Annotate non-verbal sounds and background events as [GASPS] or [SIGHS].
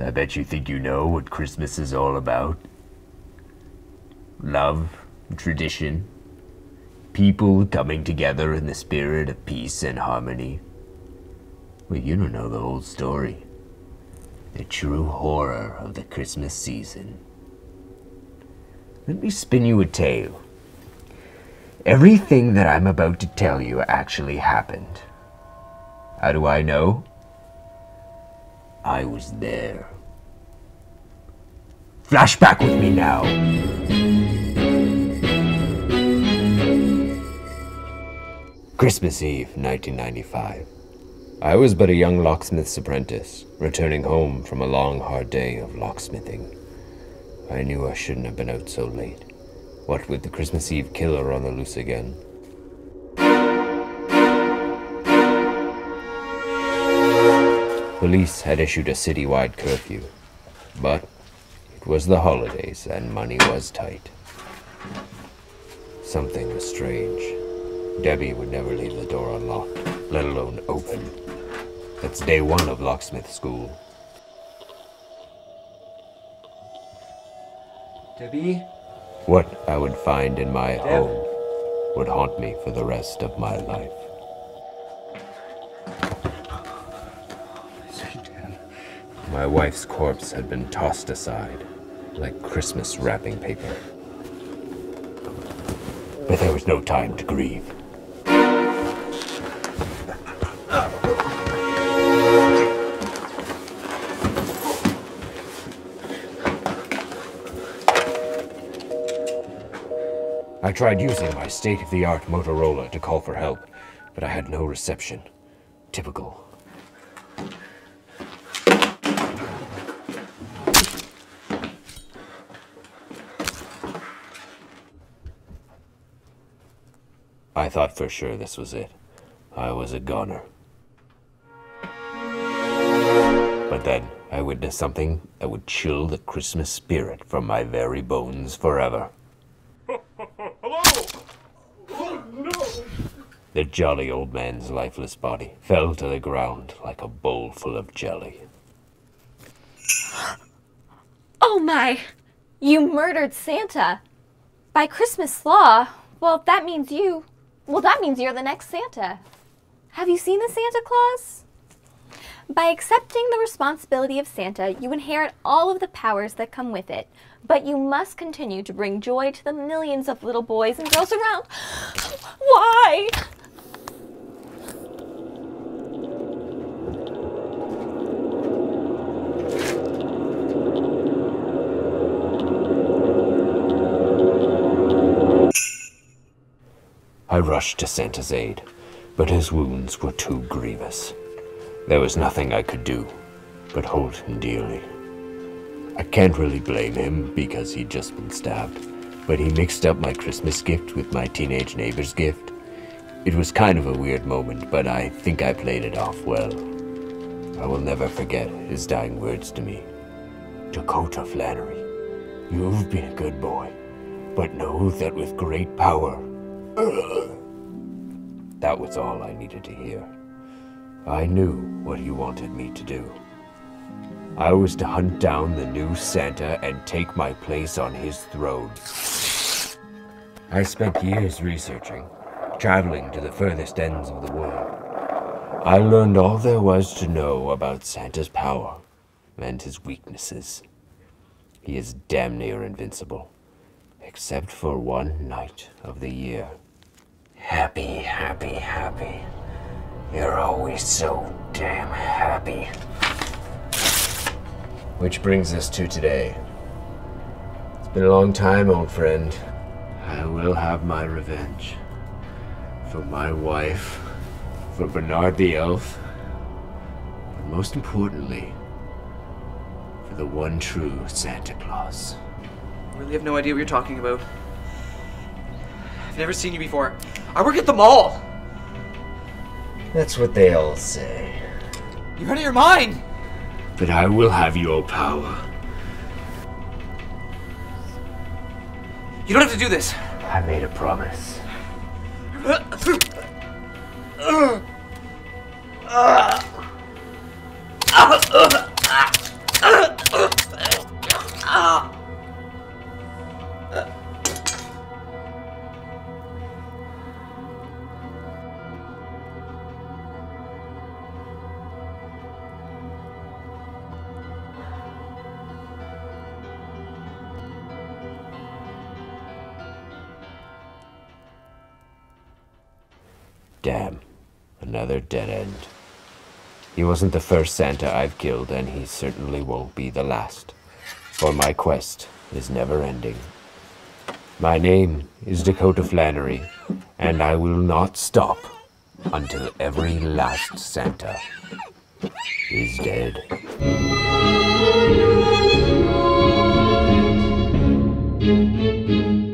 I bet you think you know what Christmas is all about. Love, tradition, people coming together in the spirit of peace and harmony. Well, you don't know the whole story. The true horror of the Christmas season. Let me spin you a tale. Everything that I'm about to tell you actually happened. How do I know? I was there. Flashback with me now. Christmas Eve, 1995. I was but a young locksmith's apprentice, returning home from a long, hard day of locksmithing. I knew I shouldn't have been out so late. What with the Christmas Eve killer on the loose again? Police had issued a citywide curfew, but it was the holidays and money was tight. Something was strange. Debbie would never leave the door unlocked, let alone open. That's day one of locksmith school. Debbie? What I would find in my home would haunt me for the rest of my life. My wife's corpse had been tossed aside, like Christmas wrapping paper. But there was no time to grieve. I tried using my state of the art Motorola to call for help, but I had no reception. Typical. I thought for sure this was it. I was a goner. But then I witnessed something that would chill the Christmas spirit from my very bones forever. [LAUGHS] Hello! Oh, no! The jolly old man's lifeless body fell to the ground like a bowl full of jelly. Oh my! You murdered Santa! By Christmas law, well, that means you. Well, that means you're the next Santa. Have you seen the Santa Claus? By accepting the responsibility of Santa, you inherit all of the powers that come with it. But you must continue to bring joy to the millions of little boys and girls around. [GASPS] Why? I rushed to Santa's aid, but his wounds were too grievous. There was nothing I could do but hold him dearly. I can't really blame him because he'd just been stabbed, but he mixed up my Christmas gift with my teenage neighbor's gift. It was kind of a weird moment, but I think I played it off well. I will never forget his dying words to me. Dakota Flannery, you've been a good boy, but know that with great power [SIGHS] that was all I needed to hear. I knew what he wanted me to do. I was to hunt down the new Santa and take my place on his throne. I spent years researching, traveling to the furthest ends of the world. I learned all there was to know about Santa's power and his weaknesses. He is damn near invincible, except for one night of the year. Happy, happy, happy. You're always so damn happy. Which brings us to today. It's been a long time, old friend. I will have my revenge. For my wife, for Bernard the elf, but most importantly, for the one true Santa Claus. I really have no idea what you're talking about. I've never seen you before. I work at the mall! That's what they all say. You're out of your mind! But I will have your power. You don't have to do this. I made a promise. [LAUGHS] [LAUGHS] [LAUGHS] Damn, another dead end. He wasn't the first Santa I've killed, and he certainly won't be the last, for my quest is never ending. My name is Dakota Flannery, and I will not stop until every last Santa is dead. Thank you.